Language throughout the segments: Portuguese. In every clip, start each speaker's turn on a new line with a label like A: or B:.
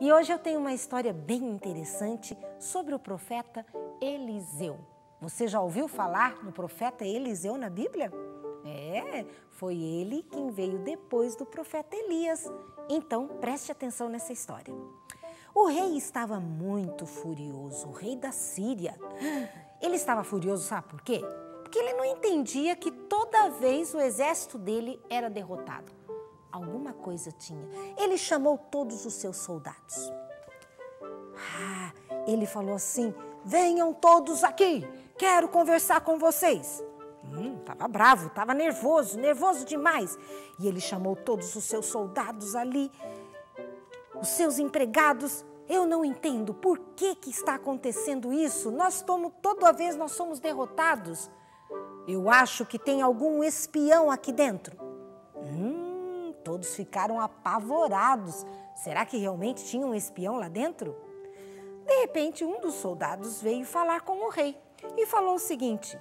A: E hoje eu tenho uma história bem interessante sobre o profeta Eliseu. Você já ouviu falar no profeta Eliseu na Bíblia? É, foi ele quem veio depois do profeta Elias. Então preste atenção nessa história. O rei estava muito furioso, o rei da Síria. Ele estava furioso, sabe por quê? Porque ele não entendia que toda vez o exército dele era derrotado. Alguma coisa tinha. Ele chamou todos os seus soldados. Ah, ele falou assim: venham todos aqui, quero conversar com vocês. Hum, tava bravo, tava nervoso, nervoso demais. E ele chamou todos os seus soldados ali os seus empregados. Eu não entendo por que, que está acontecendo isso. Nós tomos, toda vez nós somos derrotados. Eu acho que tem algum espião aqui dentro. Todos ficaram apavorados. Será que realmente tinha um espião lá dentro? De repente, um dos soldados veio falar com o rei e falou o seguinte: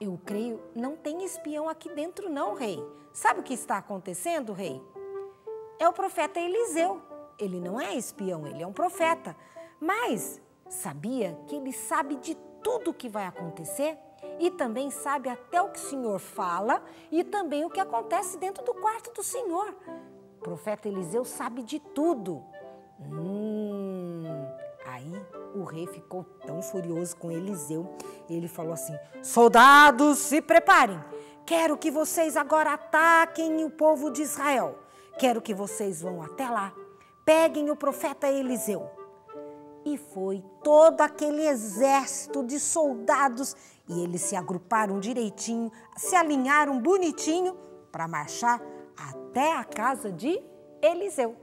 A: Eu creio, não tem espião aqui dentro, não, rei. Sabe o que está acontecendo, rei? É o profeta Eliseu ele não é espião, ele é um profeta. Mas sabia que ele sabe de tudo o que vai acontecer e também sabe até o que o Senhor fala e também o que acontece dentro do quarto do Senhor. O profeta Eliseu sabe de tudo. Hum, aí o rei ficou tão furioso com Eliseu. Ele falou assim: Soldados, se preparem. Quero que vocês agora ataquem o povo de Israel. Quero que vocês vão até lá peguem o profeta Eliseu. E foi todo aquele exército de soldados e eles se agruparam direitinho, se alinharam bonitinho para marchar até a casa de Eliseu.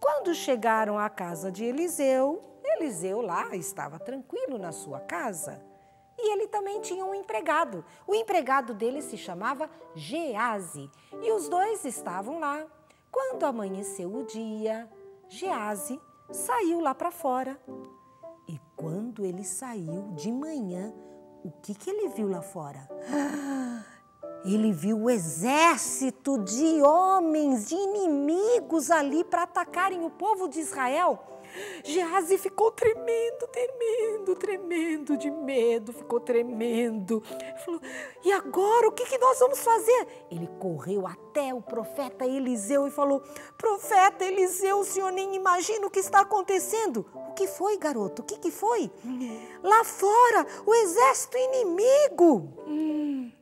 A: Quando chegaram à casa de Eliseu, Eliseu lá estava tranquilo na sua casa. E ele também tinha um empregado. O empregado dele se chamava Gease. E os dois estavam lá quando amanheceu o dia, Gease saiu lá para fora. E quando ele saiu de manhã, o que, que ele viu lá fora? Ele viu o exército de homens, de inimigos ali para atacarem o povo de Israel. Geazi ficou tremendo, tremendo, tremendo de medo, ficou tremendo. Falou: e agora o que, que nós vamos fazer? Ele correu até o profeta Eliseu e falou: Profeta Eliseu, o senhor nem imagina o que está acontecendo. O que foi, garoto? O que, que foi? Lá fora, o exército inimigo.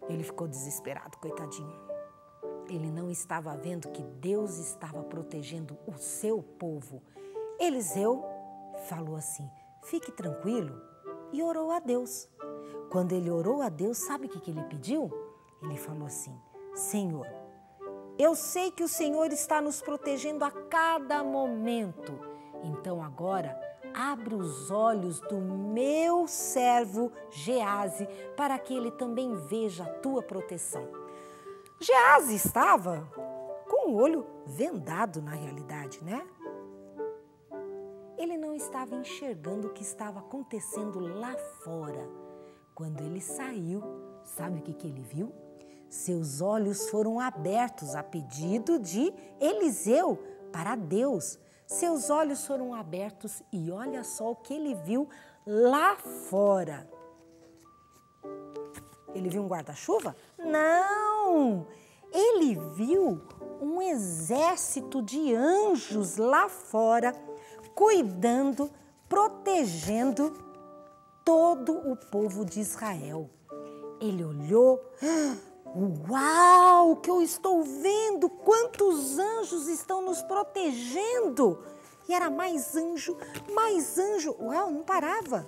A: Ele ficou desesperado, coitadinho. Ele não estava vendo que Deus estava protegendo o seu povo Eliseu falou assim: fique tranquilo, e orou a Deus. Quando ele orou a Deus, sabe o que, ele pediu? Ele falou assim: Senhor, eu sei que o Senhor está nos protegendo a cada momento. Então agora abre os olhos do meu servo Gease para que ele também veja a tua proteção. Gease estava com o olho vendado na realidade, né? Estava enxergando o que estava acontecendo lá fora. Quando ele saiu, sabe o que, que ele viu? Seus olhos foram abertos a pedido de Eliseu para Deus. Seus olhos foram abertos e olha só o que ele viu lá fora. Ele viu um guarda-chuva? Não! Ele viu um exército de anjos lá fora cuidando, protegendo todo o povo de Israel. Ele olhou, uau, o que eu estou vendo, quantos anjos estão nos protegendo. E era mais anjo, mais anjo, uau, não parava.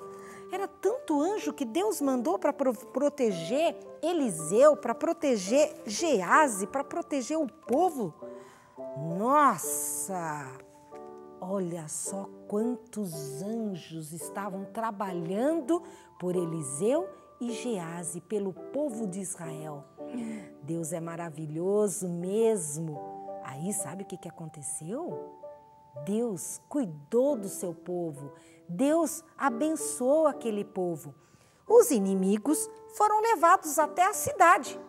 A: Era tanto anjo que Deus mandou para proteger Eliseu, para proteger Gease, para proteger o povo. Nossa! Olha só quantos anjos estavam trabalhando por Eliseu e Gease, pelo povo de Israel. Deus é maravilhoso mesmo. Aí sabe o que, que aconteceu? Deus cuidou do seu povo, Deus abençoou aquele povo. Os inimigos foram levados até a cidade.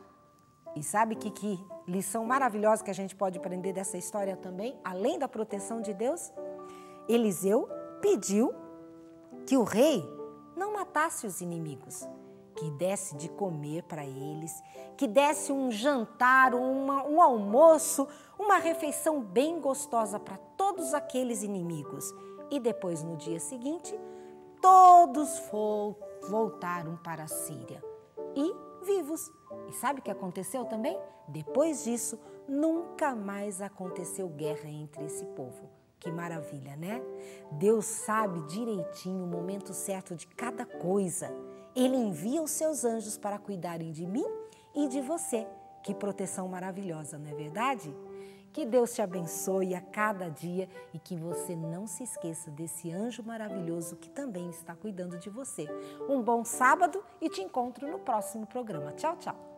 A: E sabe que, que lição maravilhosa que a gente pode aprender dessa história também, além da proteção de Deus? Eliseu pediu que o rei não matasse os inimigos, que desse de comer para eles, que desse um jantar, uma, um almoço, uma refeição bem gostosa para todos aqueles inimigos. E depois, no dia seguinte, todos voltaram para a Síria e vivos. E sabe o que aconteceu também? Depois disso, nunca mais aconteceu guerra entre esse povo. Que maravilha, né? Deus sabe direitinho o momento certo de cada coisa. Ele envia os seus anjos para cuidarem de mim e de você. Que proteção maravilhosa, não é verdade? Que Deus te abençoe a cada dia e que você não se esqueça desse anjo maravilhoso que também está cuidando de você. Um bom sábado e te encontro no próximo programa. Tchau, tchau.